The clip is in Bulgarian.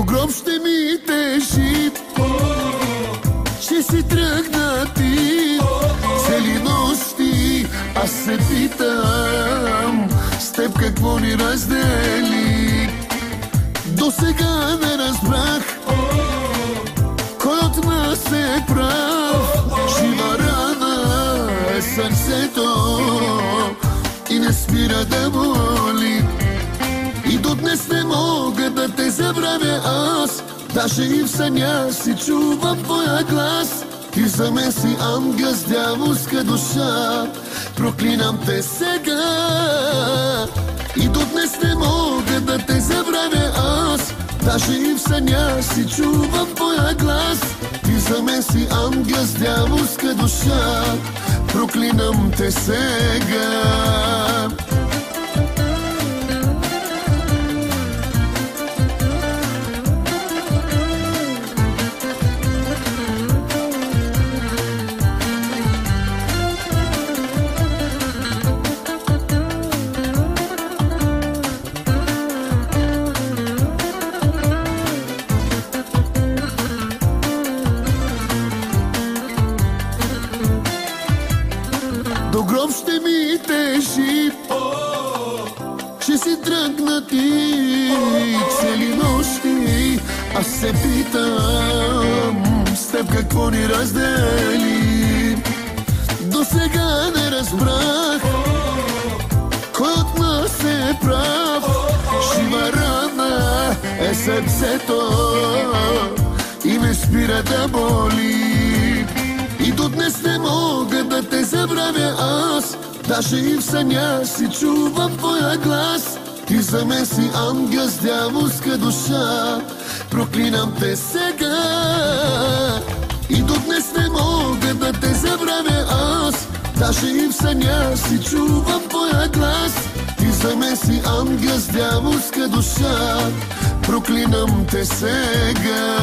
до гроб ще ми тежи. Ще си тръгна ти цели нощи, аз се питам с теб какво ни раздели. До сега не разбрах кой от нас е прав. Жива рана е сърцето и не спира да боли. И до днес не мога да те забравя аз. Даже и в съня си чувам твоя глас. Ти за мен си ангел с дяволска душа. Проклинам те сега. И до днес не мога да те забравя аз. Даже и в съня си чувам твоя глас. Ти за мен си ангел с дяволска душа. Проклинам те сега гроб ще ми тежи. Ще си тръгна ти. Цели нощи Аз се питам С теб какво ни раздели? До сега не разбрах Кой от нас е прав. Жива рана е сърцето И не спира да боли. И до днес не мога да те забравя аз Даже и в съня си чувам твоя глас. Ти за мен си ангел с дяволска душа. Проклинам те сега. И до днес не мога да те забравя аз. Даже и в съня си чувам твоя глас. Ти за мен си ангел с дяволска душа. Проклинам те сега